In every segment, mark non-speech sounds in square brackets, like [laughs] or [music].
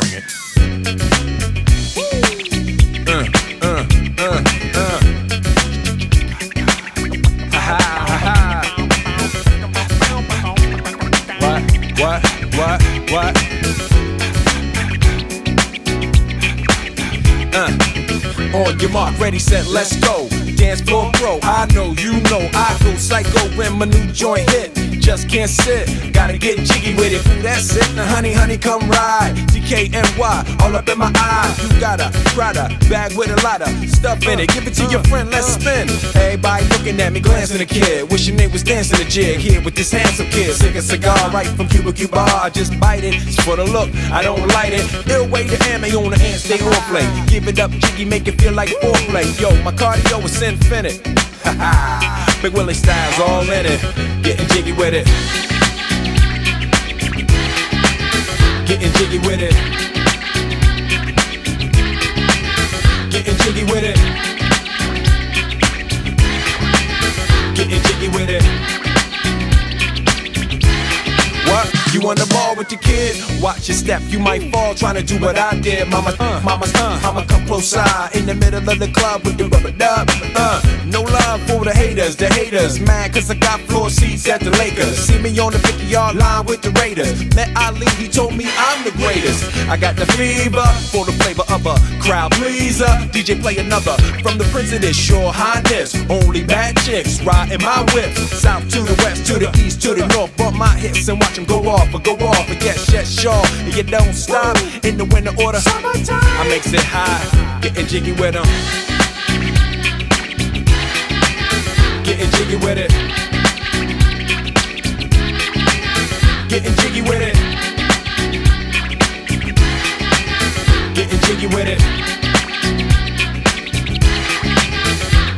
bring it. Ha ha ha ha. What? What? What? What? Uh. On your mark, ready, set, let's go. Dance floor, bro. I know, you know, I go psycho when my new joint hit. Just can't sit, gotta get jiggy with it. Ooh, that's it. Now, honey, honey, come ride. DKNY, all up in my eye. You got a Prada bag with a lot of stuff in it. Give it to your friend, let's spin. Everybody looking at me, glancing a kid. Wishing they was dancing a jig here with this handsome kid. Sick a cigar right from Cuba Cuba. I just bite it. It's for the look, I don't light it. Ill way to ammo on the hand, stay on play. Give it up, jiggy, make it feel like foreplay. Yo, my cardio is infinite. [laughs] Big Willie style's all in it. Getting jiggy with it. Getting jiggy with it. Getting jiggy with it. Getting jiggy with it. You on the ball with your kid? Watch your step, you might fall trying to do what I did. Mama, uh, mama, uh, I'ma come close side in the middle of the club with the rubber dub. Uh, no love for the haters, the haters. Mad cause I got floor seats at the Lakers. See me on the 50 yard line with the Raiders. Met Ali, he told me I'm the greatest. I got the fever for the flavor of crowd pleaser. DJ play another from the Prince of this sure highness. Only bad chicks riding my whip. South to the west, to the east, to the north. Bump my hips and watch them go off or go off. But yes, yes, sure. And you don't stop in the winter order. Summertime. I makes it high, getting jiggy with them. Getting jiggy with it. Getting jiggy with it. Getting jiggy with it.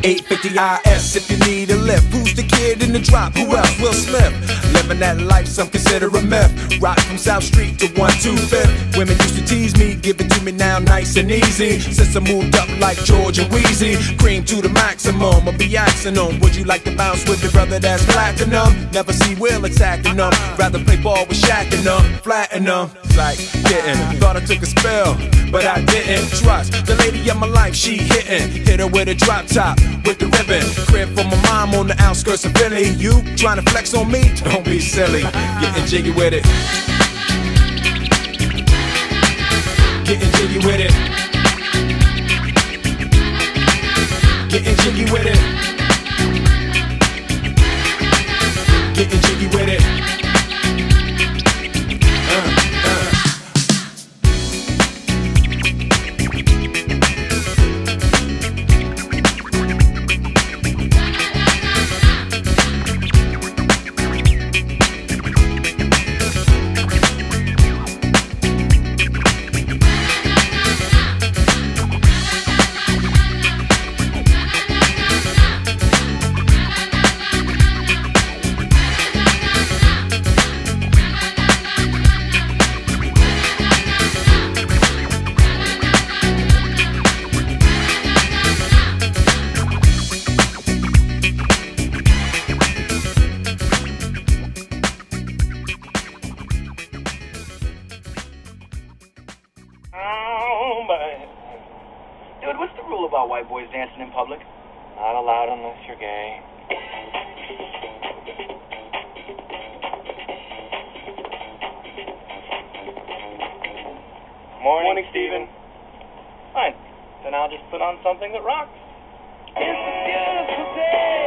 850 IS if you need a lift. Who's the kid in the drop? Who else? Will Smith. Living that life, some consider a myth. Rock from South Street to 125th. Women used to tease me, give it to me now nice and easy. Since I moved up like George and Wheezy, cream to the maximum. I'll be asking them, would you like to bounce with your brother that's platinum? Never see Will attacking them. Rather play ball with Shaq and them, flatten them. Like getting, thought I took a spell, but I didn't. Trust the lady of my life, she hitting. Hit her with a drop top, with the ribbon. Crib for my mom on the outskirts of Philly. You trying to flex on me? Don't be silly. Getting jiggy with it. Getting jiggy with it. About white boys dancing in public? Not allowed unless you're gay. Morning, Steven. Fine. Then I'll just put on something that rocks. Dance